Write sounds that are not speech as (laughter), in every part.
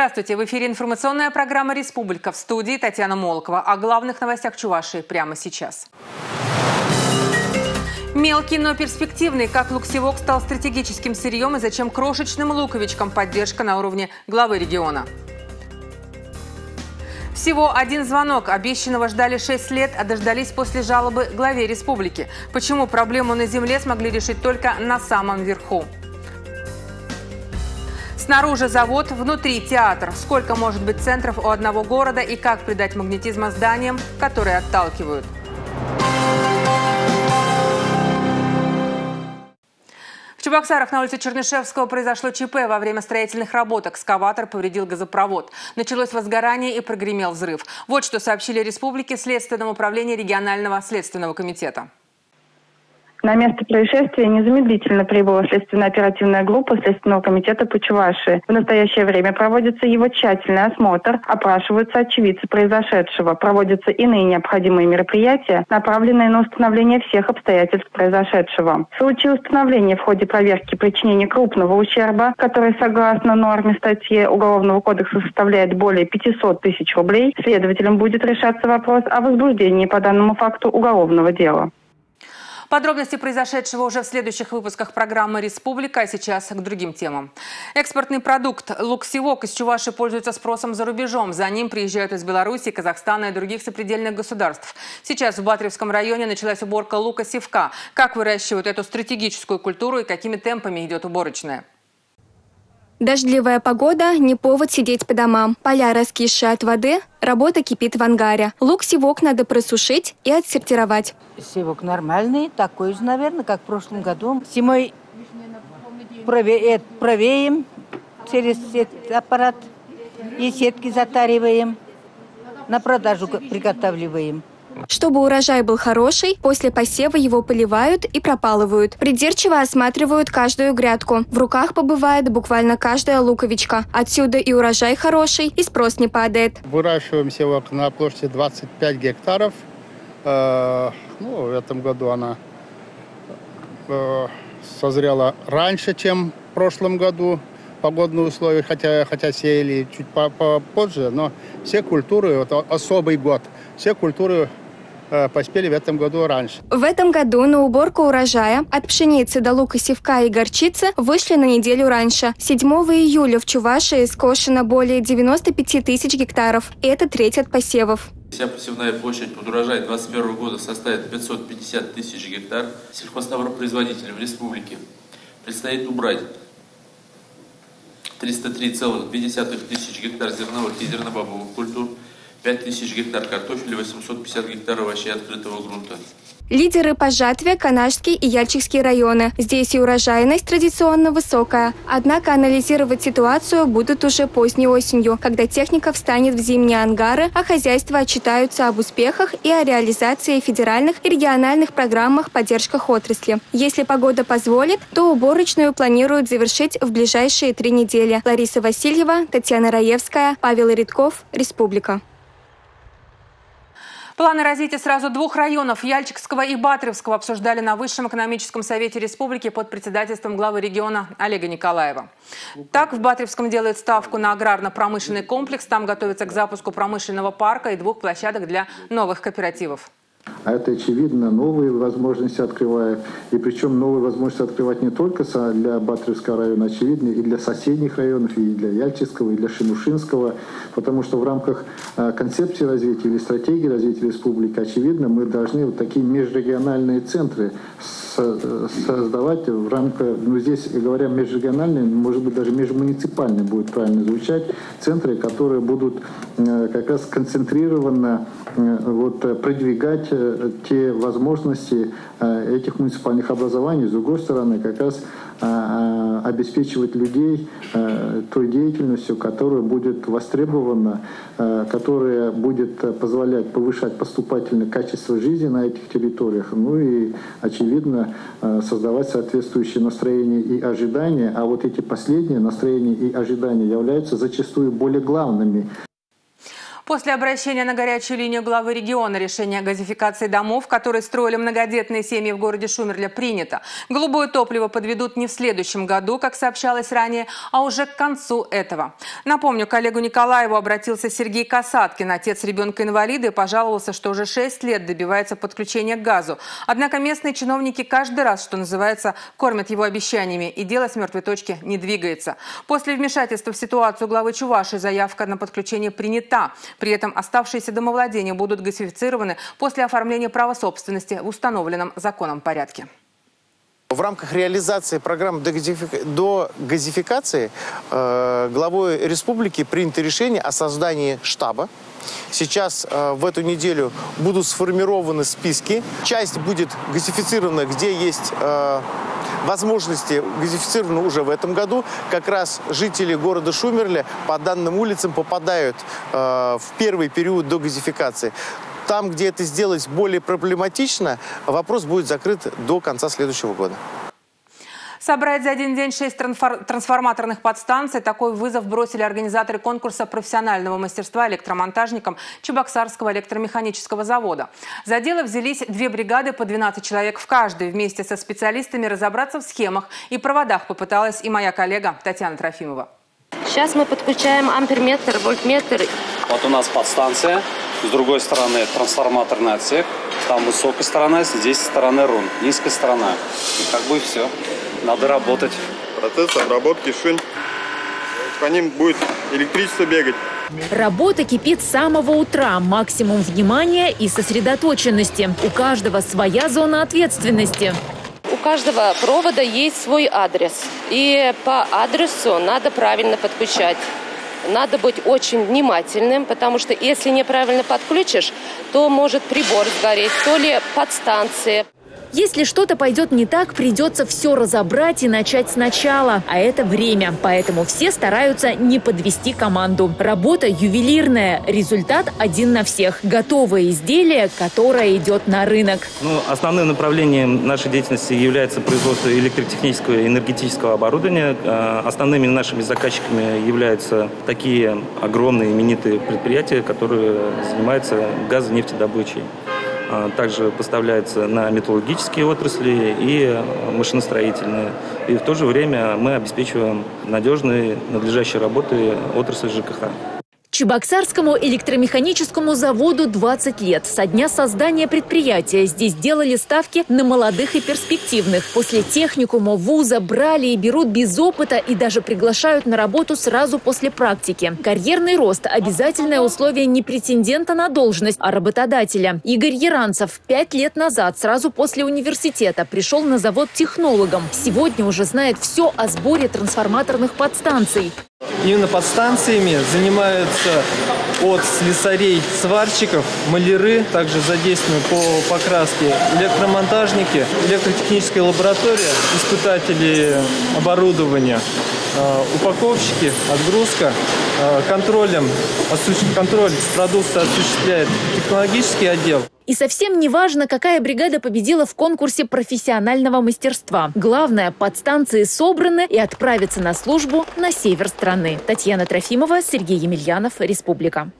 Здравствуйте! В эфире информационная программа «Республика» в студии Татьяна Молокова. О главных новостях Чувашии прямо сейчас. Мелкий, но перспективный, как луксевок стал стратегическим сырьем и зачем крошечным луковичкам поддержка на уровне главы региона. Всего один звонок. Обещанного ждали 6 лет, а дождались после жалобы главе республики. Почему проблему на земле смогли решить только на самом верху? Снаружи завод, внутри театр. Сколько может быть центров у одного города и как придать магнетизма зданиям, которые отталкивают? В Чебоксарах на улице Чернышевского произошло ЧП. Во время строительных работ экскаватор повредил газопровод. Началось возгорание и прогремел взрыв. Вот что сообщили республике Следственному управлению регионального следственного комитета. На место происшествия незамедлительно прибыла следственно-оперативная группа Следственного комитета по. В настоящее время проводится его тщательный осмотр, опрашиваются очевидцы произошедшего, проводятся иные необходимые мероприятия, направленные на установление всех обстоятельств произошедшего. В случае установления в ходе проверки причинения крупного ущерба, который согласно норме статьи Уголовного кодекса составляет более 500 тысяч рублей, следователям будет решаться вопрос о возбуждении по данному факту уголовного дела. Подробности произошедшего уже в следующих выпусках программы «Республика», а сейчас к другим темам. Экспортный продукт «Луксивок» из Чуваши пользуется спросом за рубежом. За ним приезжают из Беларуси, Казахстана и других сопредельных государств. Сейчас в Батревском районе началась уборка лука-севка. Как выращивают эту стратегическую культуру и какими темпами идет уборочная? Дождливая погода – не повод сидеть по домам. Поля раскисшие от воды, работа кипит в ангаре. Лук-севок надо просушить и отсортировать. Севок нормальный, такой же, наверное, как в прошлом году. Зимой праве, э, правеем через аппарат и сетки затариваем. На продажу приготавливаем. Чтобы урожай был хороший, после посева его поливают и пропалывают. Придирчиво осматривают каждую грядку. В руках побывает буквально каждая луковичка. Отсюда и урожай хороший, и спрос не падает. Выращиваем севок на площади 25 гектаров. Э, ну, в этом году она э, созрела раньше, чем в прошлом году погодные условия, хотя, хотя сеяли чуть попозже, но все культуры, вот особый год, все культуры поспели в этом году раньше. В этом году на уборку урожая от пшеницы до лука, севка и горчицы вышли на неделю раньше. 7 июля в Чувашии скошено более 95 тысяч гектаров. Это треть от посевов. Вся посевная площадь под урожай 2021 года составит 550 тысяч гектар. Сельхозтоваропроизводителям республики предстоит убрать 303,2 тысяч гектар зерновых и зернобобовых культур, 5000 гектар картофеля, 850 гектар овощей открытого грунта. Лидеры по жатве – Канашский и Яльчикский районы. Здесь и урожайность традиционно высокая. Однако анализировать ситуацию будут уже поздней осенью, когда техника встанет в зимние ангары, а хозяйства отчитаются об успехах и о реализации федеральных и региональных программах поддержках отрасли. Если погода позволит, то уборочную планируют завершить в ближайшие три недели. Лариса Васильева, Татьяна Раевская, Павел Редков, Республика. Планы развития сразу двух районов Яльчикского и Батревского обсуждали на Высшем экономическом совете республики под председательством главы региона Олега Николаева. Так, в Батревском делают ставку на аграрно-промышленный комплекс. Там готовятся к запуску промышленного парка и двух площадок для новых кооперативов. А это, очевидно, новые возможности открывает. И причем новые возможности открывать не только для Батревского района, очевидно, и для соседних районов, и для Яльчинского, и для Шимушинского. Потому что в рамках а, концепции развития или стратегии развития республики, очевидно, мы должны вот такие межрегиональные центры создавать в рамках, ну здесь говоря межрегиональные, может быть даже межмуниципальные будет правильно звучать, центры, которые будут э, как раз концентрированно э, вот, продвигать э, те возможности этих муниципальных образований, с другой стороны, как раз обеспечивать людей той деятельностью, которая будет востребована, которая будет позволять повышать поступательное качество жизни на этих территориях, ну и, очевидно, Э, создавать соответствующие настроения и ожидания, а вот эти последние настроения и ожидания являются зачастую более главными. После обращения на горячую линию главы региона решение о газификации домов, которые строили многодетные семьи в городе Шумерле, принято. Голубое топливо подведут не в следующем году, как сообщалось ранее, а уже к концу этого. Напомню, коллегу Николаеву обратился Сергей Касаткин, отец ребенка-инвалида, и пожаловался, что уже 6 лет добивается подключения к газу. Однако местные чиновники каждый раз, что называется, кормят его обещаниями, и дело с мертвой точки не двигается. После вмешательства в ситуацию главы Чуваши заявка на подключение принята. При этом оставшиеся домовладения будут газифицированы после оформления права собственности в установленном законом порядке. В рамках реализации программы до газификации э, главой республики принято решение о создании штаба. Сейчас э, в эту неделю будут сформированы списки. Часть будет газифицирована, где есть э, возможности газифицированы уже в этом году. Как раз жители города Шумерля по данным улицам попадают э, в первый период до газификации. Там, где это сделать более проблематично, вопрос будет закрыт до конца следующего года. Собрать за один день шесть трансформаторных подстанций – такой вызов бросили организаторы конкурса профессионального мастерства электромонтажникам Чебоксарского электромеханического завода. За дело взялись две бригады по 12 человек в каждой. Вместе со специалистами разобраться в схемах и проводах попыталась и моя коллега Татьяна Трофимова. Сейчас мы подключаем амперметр, вольтметр. Вот у нас подстанция, с другой стороны трансформаторный отсек, там высокая сторона, здесь сторона рун, низкая сторона. И как бы все. Надо работать. Процесс обработки шин. По ним будет электричество бегать. Работа кипит с самого утра. Максимум внимания и сосредоточенности. У каждого своя зона ответственности. У каждого провода есть свой адрес. И по адресу надо правильно подключать. Надо быть очень внимательным, потому что если неправильно подключишь, то может прибор сгореть, то ли подстанция. Если что-то пойдет не так, придется все разобрать и начать сначала. А это время. Поэтому все стараются не подвести команду. Работа ювелирная. Результат один на всех. Готовое изделие, которое идет на рынок. Ну, основным направлением нашей деятельности является производство электротехнического и энергетического оборудования. Э, основными нашими заказчиками являются такие огромные именитые предприятия, которые занимаются газонефтедобычей. А, также поставляется на металлургические отрасли и машиностроительные. И в то же время мы обеспечиваем надежные, надлежащие работы отрасли ЖКХ. Чебоксарскому электромеханическому заводу 20 лет. Со дня создания предприятия здесь делали ставки на молодых и перспективных. После техникума вуза брали и берут без опыта и даже приглашают на работу сразу после практики. Карьерный рост – обязательное условие не претендента на должность, а работодателя. Игорь Яранцев пять лет назад, сразу после университета, пришел на завод технологом. Сегодня уже знает все о сборе трансформаторных подстанций. Именно подстанциями занимаются от слесарей, сварщиков, маляры, также задействованы по покраске электромонтажники, электротехническая лаборатория, испытатели оборудования, упаковщики, отгрузка. Э, контролем, контроль продукции осуществляет технологический отдел. И совсем не важно, какая бригада победила в конкурсе профессионального мастерства. Главное, подстанции собраны и отправятся на службу на север страны. Татьяна Трофимова, Сергей Емельянов, Республика.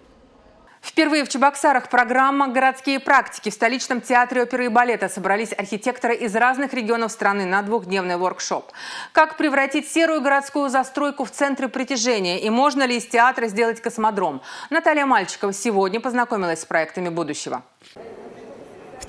Впервые в Чебоксарах программа «Городские практики». В столичном театре оперы и балета собрались архитекторы из разных регионов страны на двухдневный воркшоп. Как превратить серую городскую застройку в центре притяжения? И можно ли из театра сделать космодром? Наталья Мальчикова сегодня познакомилась с проектами будущего.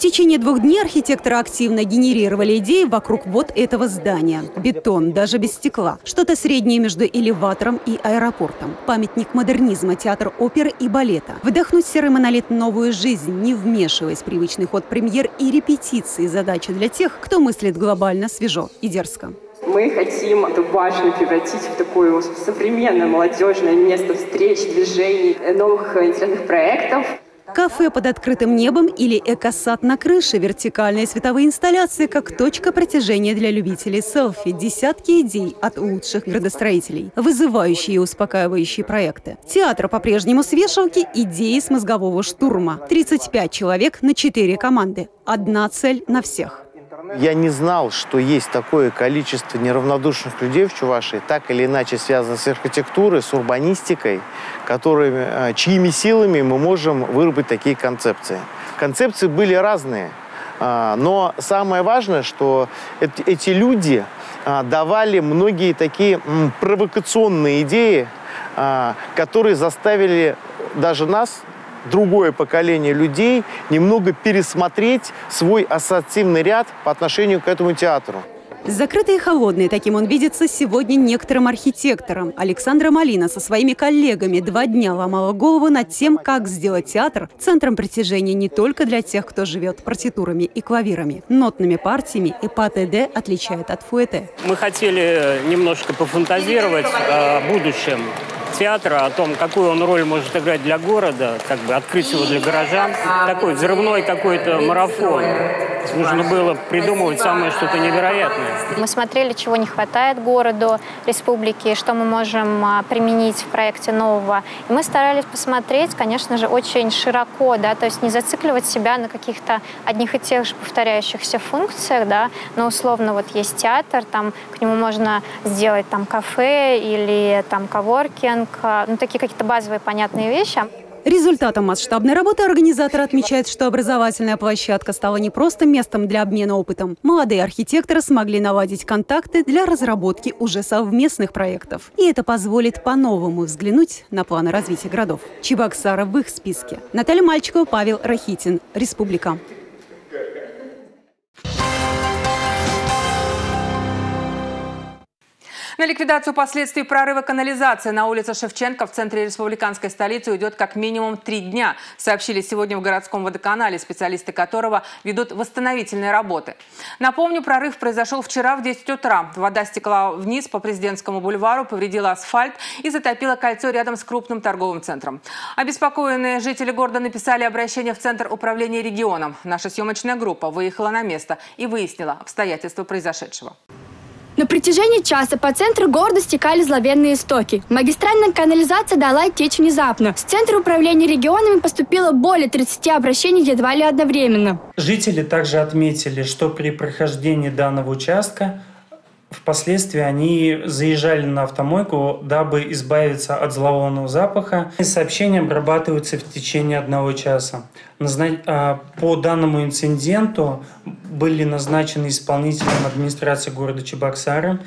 Течение двух дней архитекторы активно генерировали идеи вокруг вот этого здания. Бетон, даже без стекла. Что-то среднее между элеватором и аэропортом. Памятник модернизма, театр оперы и балета. Вдохнуть серый монолит новую жизнь, не вмешиваясь в привычный ход премьер и репетиции. Задача для тех, кто мыслит глобально, свежо и дерзко. Мы хотим эту башню превратить в такое современное молодежное место встреч, движений, новых интересных проектов. Кафе под открытым небом или экосад на крыше, вертикальные световые инсталляции как точка притяжения для любителей селфи, десятки идей от лучших градостроителей, вызывающие и успокаивающие проекты. Театр по-прежнему с вешалки, идеи с мозгового штурма. 35 человек на 4 команды. Одна цель на всех. Я не знал, что есть такое количество неравнодушных людей в Чувашии, так или иначе связано с архитектурой, с урбанистикой, которыми, э, чьими силами мы можем выработать такие концепции. Концепции были разные, а, но самое важное, что эти люди а, давали многие такие провокационные идеи, а, которые заставили даже нас, другое поколение людей, немного пересмотреть свой ассоциативный ряд по отношению к этому театру. Закрытый и холодный, таким он видится сегодня некоторым архитекторам. Александра Малина со своими коллегами два дня ломала голову над тем, как сделать театр центром притяжения не только для тех, кто живет партитурами и клавирами, нотными партиями и ПТД отличает от фуэте. Мы хотели немножко пофантазировать о будущем театра, о том, какую он роль может играть для города, как бы открыть его для горожан. Такой взрывной какой-то марафон. Нужно было придумывать самое что-то невероятное. Мы смотрели, чего не хватает городу, республике, что мы можем а, применить в проекте нового. И мы старались посмотреть, конечно же, очень широко, да, то есть не зацикливать себя на каких-то одних и тех же повторяющихся функциях, да, но условно вот есть театр, там к нему можно сделать там кафе или там коворкинг, ну такие какие-то базовые понятные вещи. Результатом масштабной работы организатор отмечает, что образовательная площадка стала не просто местом для обмена опытом. Молодые архитекторы смогли наладить контакты для разработки уже совместных проектов. И это позволит по-новому взглянуть на планы развития городов. Чебоксара в их списке. Наталья Мальчикова, Павел Рахитин. Республика. На ликвидацию последствий прорыва канализации на улице Шевченко в центре республиканской столицы уйдет как минимум три дня, сообщили сегодня в городском водоканале, специалисты которого ведут восстановительные работы. Напомню, прорыв произошел вчера в 10 утра. Вода стекла вниз по президентскому бульвару, повредила асфальт и затопила кольцо рядом с крупным торговым центром. Обеспокоенные жители города написали обращение в Центр управления регионом. Наша съемочная группа выехала на место и выяснила обстоятельства произошедшего. На протяжении часа по центру города стекали зловенные стоки. Магистральная канализация дала течь внезапно. С Центра управления регионами поступило более 30 обращений едва ли одновременно. Жители также отметили, что при прохождении данного участка Впоследствии они заезжали на автомойку, дабы избавиться от зловонного запаха. Сообщения обрабатываются в течение одного часа. А, по данному инциденту были назначены исполнителем администрации города Чебоксары.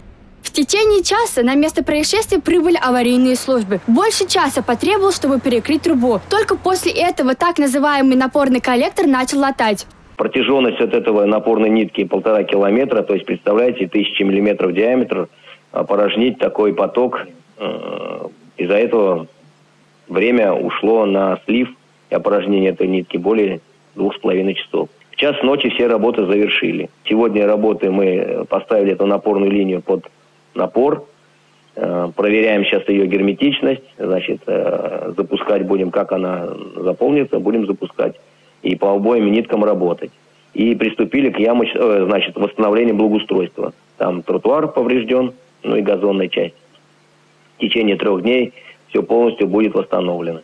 В течение часа на место происшествия прибыли аварийные службы. Больше часа потребовалось, чтобы перекрыть трубу. Только после этого так называемый напорный коллектор начал латать. Протяженность от этого напорной нитки полтора километра, то есть, представляете, тысячи миллиметров диаметр, а, порожнить такой поток. Э, из-за этого время ушло на слив и опорожнение этой нитки более двух с половиной часов. В час ночи все работы завершили. Сегодня работы мы поставили эту напорную линию под напор. Э, проверяем сейчас ее герметичность. Значит, э, запускать будем, как она заполнится, будем запускать и по обоим ниткам работать. И приступили к ямоч... Э, значит, восстановлению благоустройства. Там тротуар поврежден, ну и газонная часть. В течение трех дней все полностью будет восстановлено.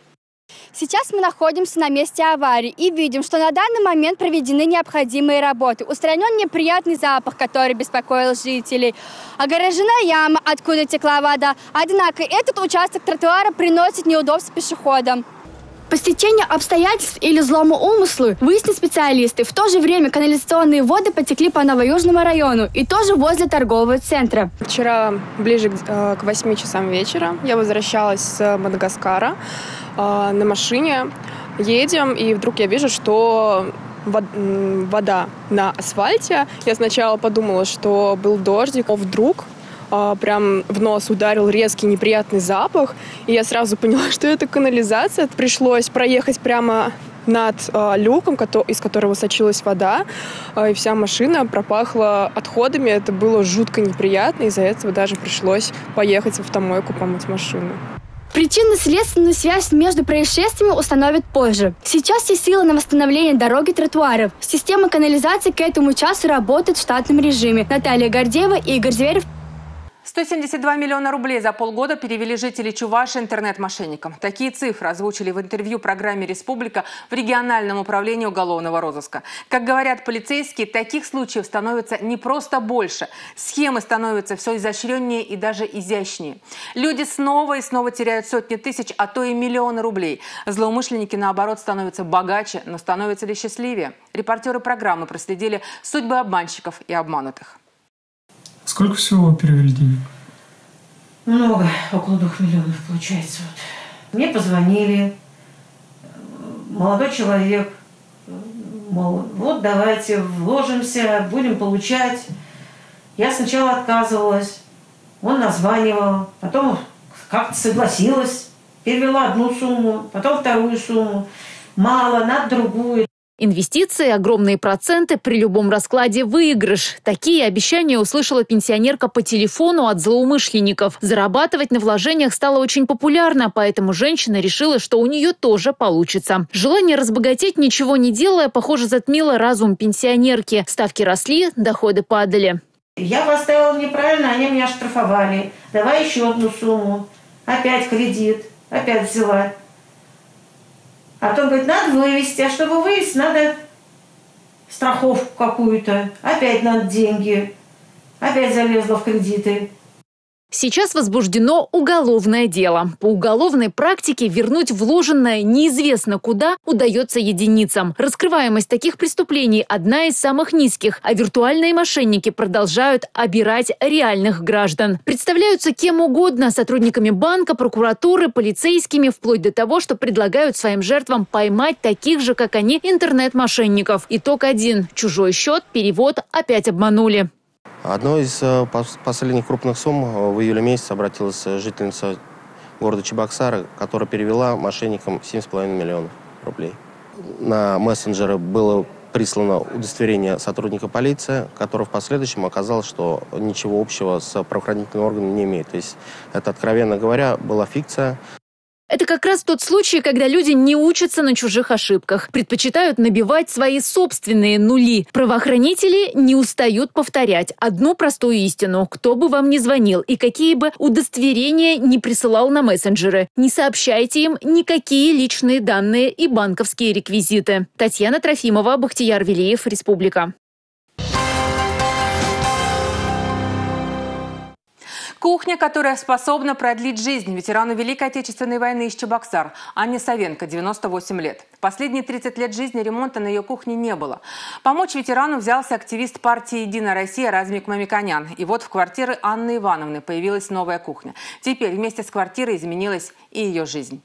Сейчас мы находимся на месте аварии и видим, что на данный момент проведены необходимые работы. Устранен неприятный запах, который беспокоил жителей. Огорожена яма, откуда текла вода. Однако этот участок тротуара приносит неудобства пешеходам. По стечению обстоятельств или злому умыслу выяснят специалисты. В то же время канализационные воды потекли по Новоюжному району и тоже возле торгового центра. Вчера ближе к 8 э, часам вечера я возвращалась с Мадагаскара э, на машине. Едем, и вдруг я вижу, что вода на асфальте. Я сначала подумала, что был дождик, а вдруг а, прям в нос ударил резкий неприятный запах. И я сразу поняла, (laughs) что это канализация. Пришлось проехать прямо над э, люком, из которого сочилась вода, э, и вся машина пропахла отходами. Это было жутко неприятно, из-за этого даже пришлось поехать в автомойку помыть машину. Причинно-следственную связь между происшествиями установят позже. Сейчас есть силы на восстановление дороги тротуаров. Система канализации к этому часу работает в штатном режиме. Наталья Гордеева и Игорь Зверев. 172 миллиона рублей за полгода перевели жители Чуваши интернет-мошенникам. Такие цифры озвучили в интервью программе «Республика» в региональном управлении уголовного розыска. Как говорят полицейские, таких случаев становится не просто больше. Схемы становятся все изощреннее и даже изящнее. Люди снова и снова теряют сотни тысяч, а то и миллионы рублей. Злоумышленники, наоборот, становятся богаче, но становятся ли счастливее? Репортеры программы проследили судьбы обманщиков и обманутых. Сколько всего перевели денег? Много, около двух миллионов получается. Вот. Мне позвонили, молодой человек, мол, вот давайте вложимся, будем получать. Я сначала отказывалась, он названивал, потом как-то согласилась, перевела одну сумму, потом вторую сумму. Мало, надо другую. Инвестиции, огромные проценты, при любом раскладе выигрыш. Такие обещания услышала пенсионерка по телефону от злоумышленников. Зарабатывать на вложениях стало очень популярно, поэтому женщина решила, что у нее тоже получится. Желание разбогатеть, ничего не делая, похоже, затмило разум пенсионерки. Ставки росли, доходы падали. Я поставила неправильно, они меня штрафовали. Давай еще одну сумму. Опять кредит. Опять взяла. А потом говорит, надо вывести, а чтобы вывести, надо страховку какую-то, опять надо деньги, опять залезла в кредиты. Сейчас возбуждено уголовное дело. По уголовной практике вернуть вложенное неизвестно куда удается единицам. Раскрываемость таких преступлений одна из самых низких, а виртуальные мошенники продолжают обирать реальных граждан. Представляются кем угодно – сотрудниками банка, прокуратуры, полицейскими, вплоть до того, что предлагают своим жертвам поймать таких же, как они, интернет-мошенников. Итог один – чужой счет, перевод опять обманули. Одной из э, последних крупных сумм э, в июле месяце обратилась жительница города Чебоксары, которая перевела мошенникам 7,5 миллионов рублей. На мессенджеры было прислано удостоверение сотрудника полиции, которое в последующем оказалось, что ничего общего с правоохранительным органом не имеет. То есть это, откровенно говоря, была фикция. Это как раз тот случай, когда люди не учатся на чужих ошибках, предпочитают набивать свои собственные нули. Правоохранители не устают повторять одну простую истину. Кто бы вам ни звонил и какие бы удостоверения не присылал на мессенджеры, не сообщайте им никакие личные данные и банковские реквизиты. Татьяна Трофимова, Бахтияр Велиев, Республика. Кухня, которая способна продлить жизнь ветерану Великой Отечественной войны из Чебоксар Анне Савенко, 98 лет. Последние 30 лет жизни ремонта на ее кухне не было. Помочь ветерану взялся активист партии «Единая Россия» Размик Мамиконян. И вот в квартире Анны Ивановны появилась новая кухня. Теперь вместе с квартирой изменилась и ее жизнь.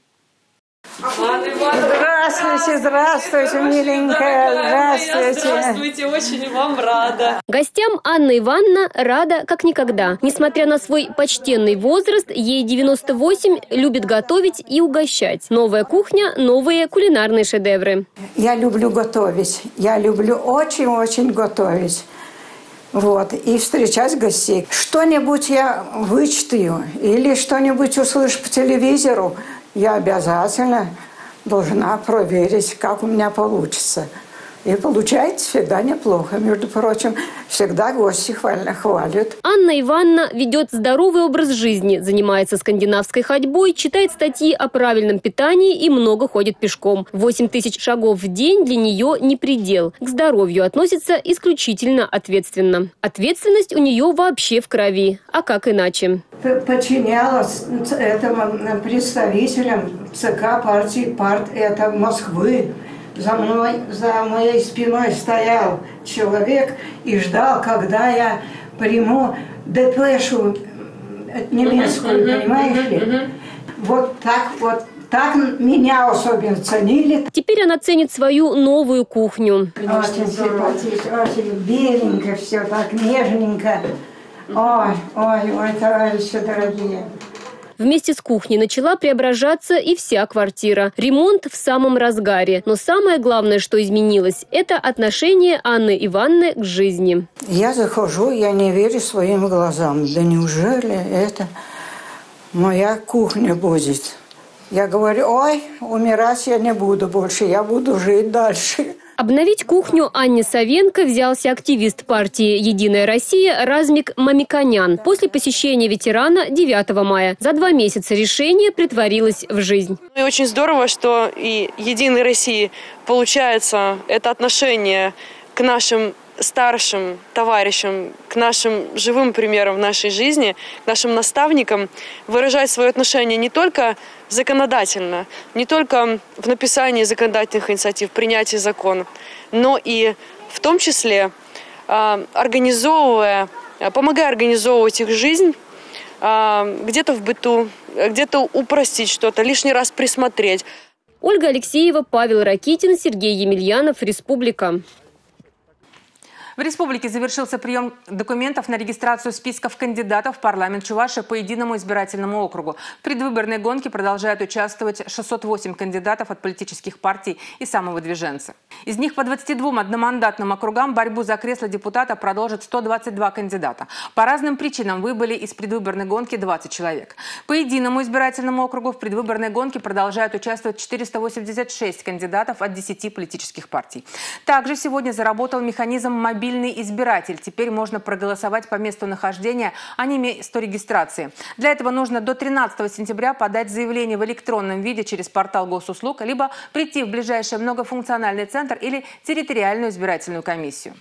Здравствуйте, здравствуйте, миленькая, здравствуйте. Здравствуйте, очень вам рада. Гостям Анна Ивановна рада как никогда. Несмотря на свой почтенный возраст, ей 98, любит готовить и угощать. Новая кухня, новые кулинарные шедевры. Я люблю готовить. Я люблю очень-очень готовить. Вот, и встречать гостей. Что-нибудь я вычитаю или что-нибудь услышу по телевизору – я обязательно должна проверить, как у меня получится. И получается всегда неплохо. Между прочим, всегда гости хвалят. Анна Ивановна ведет здоровый образ жизни, занимается скандинавской ходьбой, читает статьи о правильном питании и много ходит пешком. 8 тысяч шагов в день для нее не предел. К здоровью относится исключительно ответственно. Ответственность у нее вообще в крови. А как иначе? Подчинялась этому представителям ЦК партии парт это Москвы за мной, за моей спиной стоял человек и ждал, когда я приму депешу немецкую, uh-huh, понимаешь ли? Вот так вот так меня особенно ценили. Теперь она ценит свою новую кухню. Очень симпатично, очень беленько все, так нежненько. Ой, ой, ой, товарищи дорогие. Вместе с кухней начала преображаться и вся квартира. Ремонт в самом разгаре. Но самое главное, что изменилось, это отношение Анны Ивановны к жизни. Я захожу, я не верю своим глазам. Да неужели это моя кухня будет? Я говорю, ой, умирать я не буду больше, я буду жить дальше. Обновить кухню Анне Савенко взялся активист партии «Единая Россия» Размик Мамиканян после посещения ветерана 9 мая. За два месяца решение притворилось в жизнь. И очень здорово, что и «Единой России» получается это отношение к нашим старшим товарищам, к нашим живым примерам в нашей жизни, к нашим наставникам выражать свое отношение не только законодательно, не только в написании законодательных инициатив, принятии закона, но и в том числе а, организовывая, помогая организовывать их жизнь а, где-то в быту, где-то упростить что-то, лишний раз присмотреть. Ольга Алексеева, Павел Ракитин, Сергей Емельянов, Республика. В республике завершился прием документов на регистрацию списков кандидатов в парламент Чуваши по единому избирательному округу. В предвыборной гонке продолжают участвовать 608 кандидатов от политических партий и самовыдвиженцы. Из них по 22 одномандатным округам борьбу за кресло депутата продолжат 122 кандидата. По разным причинам выбыли из предвыборной гонки 20 человек. По единому избирательному округу в предвыборной гонке продолжают участвовать 486 кандидатов от 10 политических партий. Также сегодня заработал механизм мобильного мобильный избиратель. Теперь можно проголосовать по месту нахождения, а не месту регистрации. Для этого нужно до 13 сентября подать заявление в электронном виде через портал госуслуг, либо прийти в ближайший многофункциональный центр или территориальную избирательную комиссию.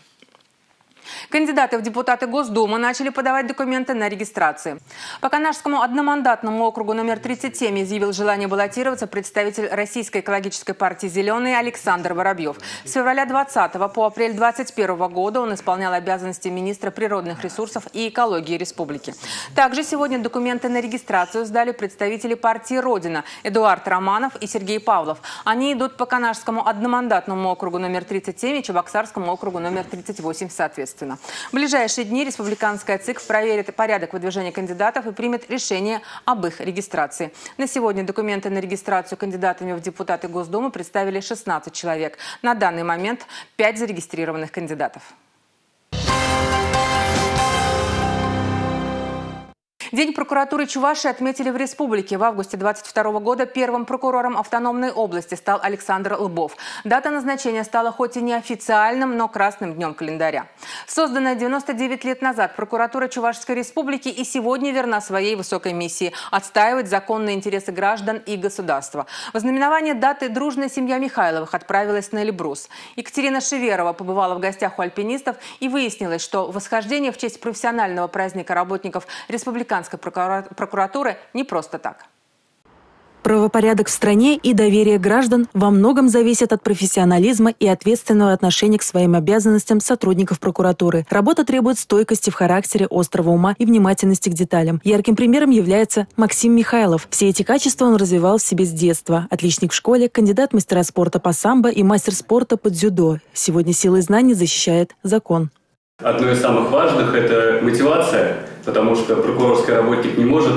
Кандидаты в депутаты Госдумы начали подавать документы на регистрацию. По Канашскому одномандатному округу номер 37 изъявил желание баллотироваться представитель Российской экологической партии «Зеленые» Александр Воробьев. С февраля 20 по апрель 21 года он исполнял обязанности министра природных ресурсов и экологии республики. Также сегодня документы на регистрацию сдали представители партии «Родина» Эдуард Романов и Сергей Павлов. Они идут по Канашскому одномандатному округу номер 37 и Чебоксарскому округу номер 38 соответственно соответственно. В ближайшие дни республиканская ЦИК проверит порядок выдвижения кандидатов и примет решение об их регистрации. На сегодня документы на регистрацию кандидатами в депутаты Госдумы представили 16 человек. На данный момент 5 зарегистрированных кандидатов. День прокуратуры Чувашии отметили в республике. В августе 22 года первым прокурором автономной области стал Александр Лбов. Дата назначения стала хоть и неофициальным, но красным днем календаря. Созданная 99 лет назад прокуратура Чувашской республики и сегодня верна своей высокой миссии – отстаивать законные интересы граждан и государства. В знаменование даты дружная семья Михайловых отправилась на Эльбрус. Екатерина Шеверова побывала в гостях у альпинистов и выяснилось, что восхождение в честь профессионального праздника работников республиканской Республиканской прокуратуры не просто так. Правопорядок в стране и доверие граждан во многом зависят от профессионализма и ответственного отношения к своим обязанностям сотрудников прокуратуры. Работа требует стойкости в характере, острого ума и внимательности к деталям. Ярким примером является Максим Михайлов. Все эти качества он развивал в себе с детства. Отличник в школе, кандидат мастера спорта по самбо и мастер спорта по дзюдо. Сегодня силой знаний защищает закон. Одно из самых важных – это мотивация, потому что прокурорский работник не может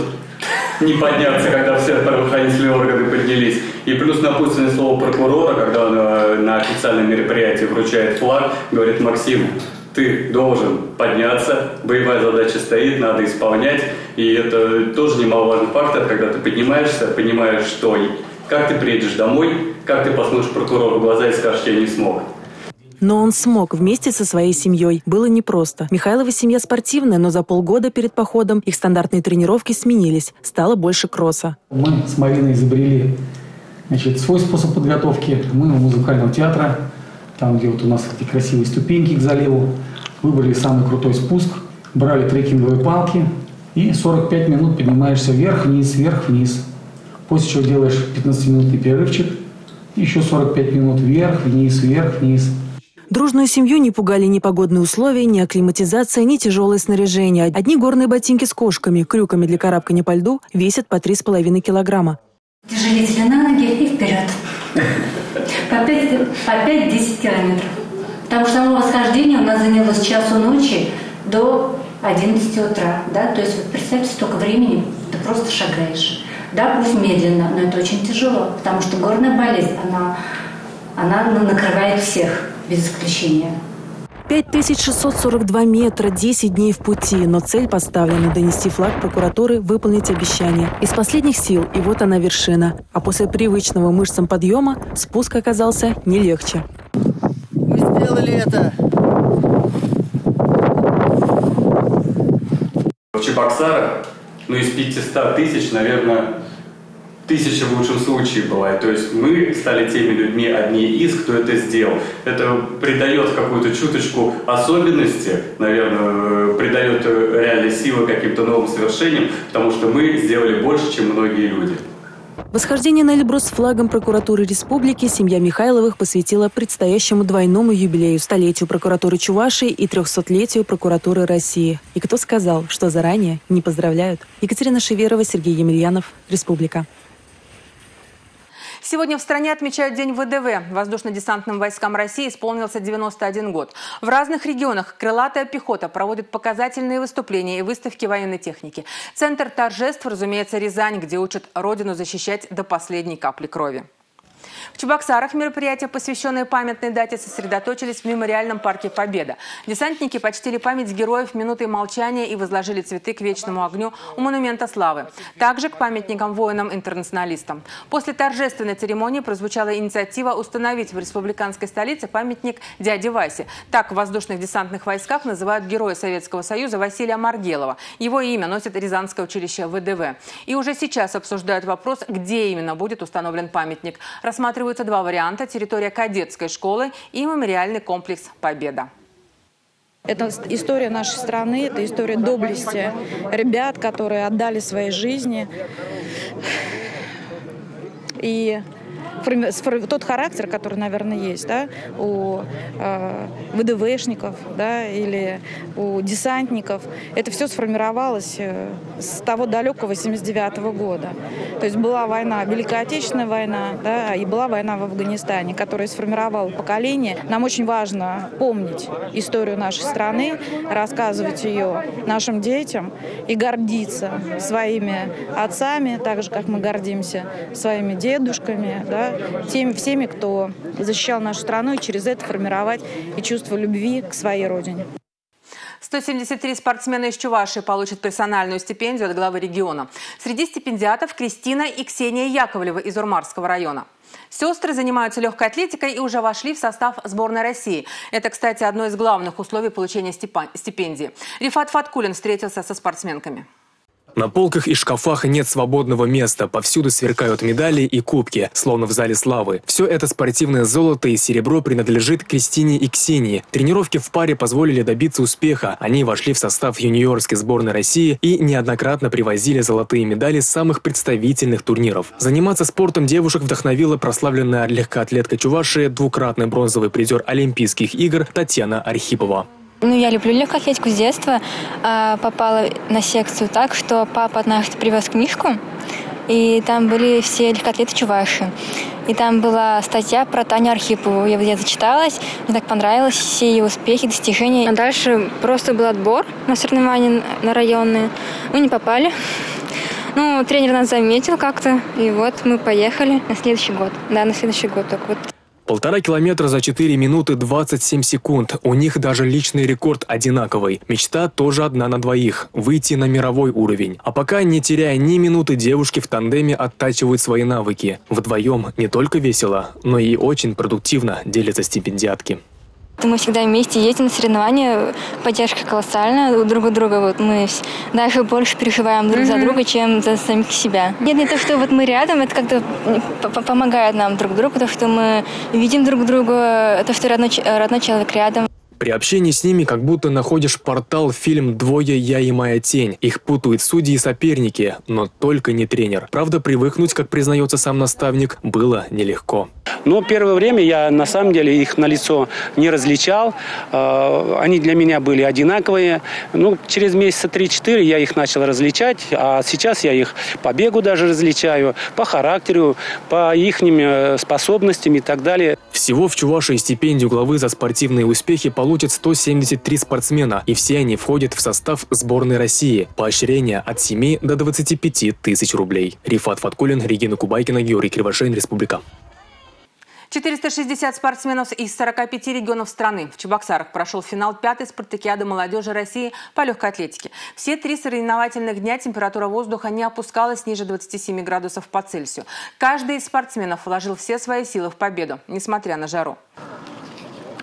не подняться, когда все правоохранительные органы поднялись. И плюс напутственное слово прокурора, когда он э, на официальном мероприятии вручает флаг, говорит Максим, ты должен подняться, боевая задача стоит, надо исполнять. И это тоже немаловажный фактор, когда ты поднимаешься, понимаешь, что как ты приедешь домой, как ты посмотришь прокурору в глаза и скажешь, я не смог. Но он смог вместе со своей семьей. Было непросто. Михайлова семья спортивная, но за полгода перед походом их стандартные тренировки сменились. Стало больше кросса. Мы с Мариной изобрели значит, свой способ подготовки. Мы у музыкального театра, там, где вот у нас эти красивые ступеньки к заливу, выбрали самый крутой спуск, брали трекинговые палки и 45 минут поднимаешься вверх-вниз, вверх-вниз. После чего делаешь 15-минутный перерывчик, еще 45 минут вверх-вниз, вверх-вниз. Дружную семью не пугали ни погодные условия, ни акклиматизация, ни тяжелое снаряжение. Одни горные ботинки с кошками, крюками для карабкания по льду весят по 3,5 килограмма. Тяжелители на ноги и вперед. По 5-10 километров. Потому что само восхождение у нас заняло с часу ночи до 11 утра. Да? То есть вот представьте, столько времени ты просто шагаешь. Да, пусть медленно, но это очень тяжело, потому что горная болезнь, она, она накрывает всех без исключения. 5642 метра, 10 дней в пути, но цель поставлена – донести флаг прокуратуры, выполнить обещание. Из последних сил, и вот она вершина. А после привычного мышцам подъема спуск оказался не легче. сделали это. В Чебоксарах, ну, из 500 тысяч, наверное, тысяча в лучшем случае бывает. То есть мы стали теми людьми, одни из, кто это сделал. Это придает какую-то чуточку особенности, наверное, придает реальной силы каким-то новым совершениям, потому что мы сделали больше, чем многие люди. Восхождение на Эльбрус с флагом прокуратуры республики семья Михайловых посвятила предстоящему двойному юбилею столетию прокуратуры Чувашии и трехсотлетию прокуратуры России. И кто сказал, что заранее не поздравляют? Екатерина Шеверова, Сергей Емельянов, Республика. Сегодня в стране отмечают День ВДВ. Воздушно-десантным войскам России исполнился 91 год. В разных регионах крылатая пехота проводит показательные выступления и выставки военной техники. Центр торжеств, разумеется, Рязань, где учат Родину защищать до последней капли крови. В Чебоксарах мероприятия, посвященные памятной дате, сосредоточились в мемориальном парке «Победа». Десантники почтили память героев минутой молчания и возложили цветы к вечному огню у монумента славы. Также к памятникам воинам-интернационалистам. После торжественной церемонии прозвучала инициатива установить в республиканской столице памятник дяде Васе. Так в воздушных десантных войсках называют героя Советского Союза Василия Маргелова. Его имя носит Рязанское училище ВДВ. И уже сейчас обсуждают вопрос, где именно будет установлен памятник. Рассматривают рассматриваются два варианта – территория кадетской школы и мемориальный комплекс «Победа». Это история нашей страны, это история доблести ребят, которые отдали свои жизни. И тот характер, который, наверное, есть да, у э, ВДВшников да, или у десантников, это все сформировалось э, с того далекого 79 -го года. То есть была война, Великая Отечественная война, да, и была война в Афганистане, которая сформировала поколение. Нам очень важно помнить историю нашей страны, рассказывать ее нашим детям и гордиться своими отцами, так же, как мы гордимся своими дедушками, да, теми, всеми, кто защищал нашу страну, и через это формировать и чувство любви к своей родине. 173 спортсмена из Чувашии получат персональную стипендию от главы региона. Среди стипендиатов Кристина и Ксения Яковлева из Урмарского района. Сестры занимаются легкой атлетикой и уже вошли в состав сборной России. Это, кстати, одно из главных условий получения стипендии. Рифат Фаткулин встретился со спортсменками. На полках и шкафах нет свободного места, повсюду сверкают медали и кубки, словно в зале славы. Все это спортивное золото и серебро принадлежит Кристине и Ксении. Тренировки в паре позволили добиться успеха. Они вошли в состав юниорской сборной России и неоднократно привозили золотые медали с самых представительных турниров. Заниматься спортом девушек вдохновила прославленная легкоатлетка Чувашии, двукратный бронзовый призер Олимпийских игр Татьяна Архипова. Ну, я люблю легкоатлетику с детства. А, попала на секцию так, что папа однажды привез книжку, и там были все легкоатлеты Чуваши. И там была статья про Таню Архипову. Я, я зачиталась, мне так понравилось, все ее успехи, достижения. А дальше просто был отбор на соревнования на районные. Мы не попали. Ну, тренер нас заметил как-то, и вот мы поехали на следующий год. Да, на следующий год только вот. Полтора километра за 4 минуты 27 секунд. У них даже личный рекорд одинаковый. Мечта тоже одна на двоих – выйти на мировой уровень. А пока, не теряя ни минуты, девушки в тандеме оттачивают свои навыки. Вдвоем не только весело, но и очень продуктивно делятся стипендиатки. Мы всегда вместе ездим на соревнования, поддержка колоссальная у друг друга. Вот мы даже больше переживаем друг mm-hmm. за друга, чем за самих себя. Нет, не то, что вот мы рядом, это как-то помогает нам друг другу, то, что мы видим друг друга, то, что родной, родной человек рядом. При общении с ними как будто находишь портал фильм «Двое, я и моя тень». Их путают судьи и соперники, но только не тренер. Правда, привыкнуть, как признается сам наставник, было нелегко. Но первое время я на самом деле их на лицо не различал. А, они для меня были одинаковые. Ну, через месяца 3-4 я их начал различать, а сейчас я их по бегу даже различаю, по характеру, по их э, способностям и так далее. Всего в Чувашии стипендию главы за спортивные успехи получат 173 спортсмена, и все они входят в состав сборной России. Поощрение от 7 до 25 тысяч рублей. Рифат Фаткулин, Регина Кубайкина, Георгий Кривошеин, Республика. 460 спортсменов из 45 регионов страны. В Чебоксарах прошел финал пятой спартакиады молодежи России по легкой атлетике. Все три соревновательных дня температура воздуха не опускалась ниже 27 градусов по Цельсию. Каждый из спортсменов вложил все свои силы в победу, несмотря на жару.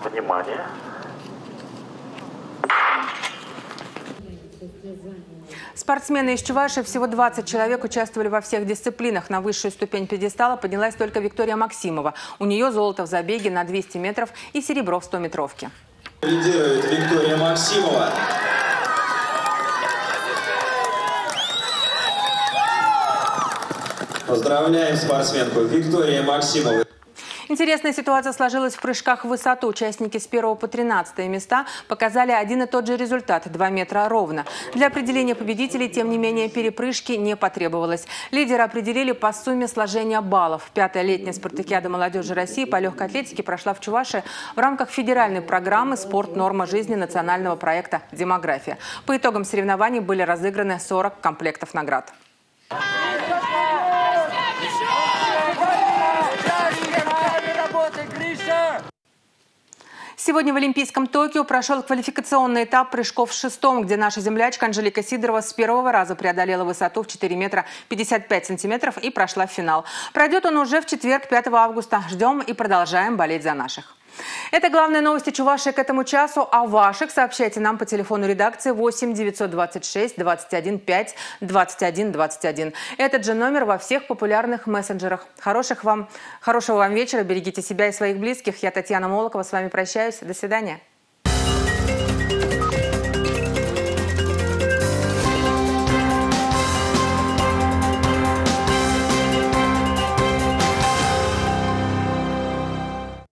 Внимание. Спортсмены из Чуваши, всего 20 человек участвовали во всех дисциплинах. На высшую ступень пьедестала поднялась только Виктория Максимова. У нее золото в забеге на 200 метров и серебро в 100-метровке. Лидирует Виктория Максимова. Поздравляем спортсменку Виктория Максимова. Интересная ситуация сложилась в прыжках в высоту. Участники с 1 по 13 места показали один и тот же результат – 2 метра ровно. Для определения победителей, тем не менее, перепрыжки не потребовалось. Лидеры определили по сумме сложения баллов. Пятая летняя спартакиада молодежи России по легкой атлетике прошла в Чувашии в рамках федеральной программы «Спорт. Норма жизни» национального проекта «Демография». По итогам соревнований были разыграны 40 комплектов наград. Сегодня в Олимпийском Токио прошел квалификационный этап прыжков в шестом, где наша землячка Анжелика Сидорова с первого раза преодолела высоту в 4 метра 55 сантиметров и прошла в финал. Пройдет он уже в четверг, 5 августа. Ждем и продолжаем болеть за наших. Это главные новости Чувашии к этому часу. А ваших сообщайте нам по телефону редакции 8 926 21 5 21 21. Этот же номер во всех популярных мессенджерах. Хороших вам, хорошего вам вечера. Берегите себя и своих близких. Я Татьяна Молокова. С вами прощаюсь. До свидания.